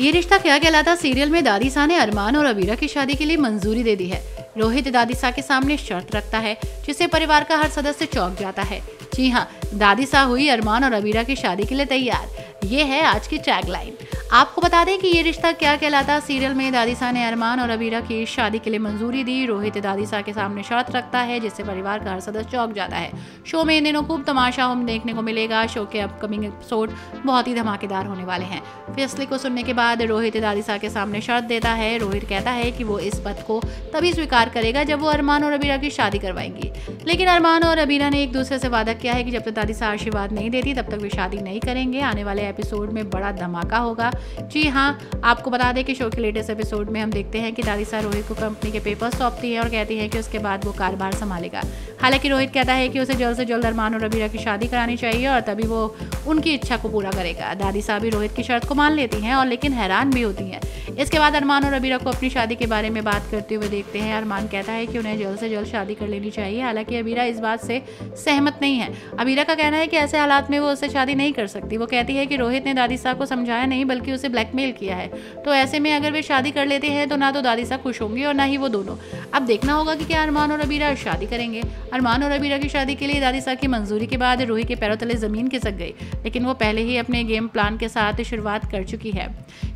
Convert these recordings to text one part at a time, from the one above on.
ये रिश्ता क्या कहलाता सीरियल में दादी सा ने अरमान और अबीरा की शादी के लिए मंजूरी दे दी है। रोहित दादी सा के सामने शर्त रखता है जिससे परिवार का हर सदस्य चौंक जाता है। जी हाँ दादी सा हुई अरमान और अबीरा की शादी के लिए तैयार। ये है आज की टैगलाइन आपको बता दें कि ये रिश्ता क्या कहलाता? सीरियल में दादी सा ने अरमान और अबीरा की शादी के लिए मंजूरी दी। रोहित दादी सा के सामने शर्त रखता है, जिससे परिवार का हर सदस्य चौंक जाता है। शो में इन दिनों खूब तमाशा हम देखने को मिलेगा। शो के अपकमिंग एपिसोड बहुत ही धमाकेदार होने वाले हैं। फैसले को सुनने के बाद रोहित दादी सा के सामने शर्त देता है। रोहित कहता है कि वो इस पद को तभी स्वीकार करेगा जब वो अरमान और अबीरा की शादी करवाएँगी। लेकिन अरमान और अबीरा ने एक दूसरे से वादा किया है कि जब तक दादी सा आशीर्वाद नहीं देती, तब तक वे शादी नहीं करेंगे। आने वाले एपिसोड में बड़ा धमाका होगा। जी हाँ आपको बता दें कि शो के लेटेस्ट एपिसोड में हम देखते हैं कि दादी सा रोहित को कंपनी के पेपर सौंपती है और कहती है कि उसके बाद वो कारोबार संभालेगा। हालाँकि रोहित कहता है कि उसे जल्द से जल्द अरमान और रबीरा की शादी करानी चाहिए और तभी वो उनकी इच्छा को पूरा करेगा। दादी साहब भी रोहित की शर्त को मान लेती हैं और लेकिन हैरान भी होती हैं। इसके बाद अरमान और रबीरा को अपनी शादी के बारे में बात करते हुए देखते हैं। अरमान कहता है कि उन्हें जल्द से जल्द शादी कर लेनी चाहिए। हालाँकि अबीरा इस बात से सहमत नहीं है। अबीरा का कहना है कि ऐसे हालात में वो उससे शादी नहीं कर सकती। वो कहती है कि रोहित ने दादी साहब को समझाया नहीं, बल्कि उसे ब्लैकमेल किया है। तो ऐसे में अगर वे शादी कर लेते हैं तो ना तो दादी साहब खुश होंगे और ना ही वो दोनों। अब देखना होगा कि क्या अरमान और अबीरा शादी करेंगे। अरमान और अबीरा की शादी के लिए दादी साहब की मंजूरी के बाद रूही के पैरों तले ज़मीन खिसक गई, लेकिन वो पहले ही अपने गेम प्लान के साथ शुरुआत कर चुकी है।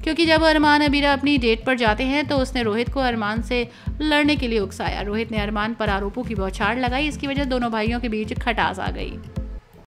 क्योंकि जब अरमान, अबीरा अपनी डेट पर जाते हैं तो उसने रोहित को अरमान से लड़ने के लिए उकसाया। रोहित ने अरमान पर आरोपों की बौछार लगाई, इसकी वजह दोनों भाइयों के बीच खटास आ गई।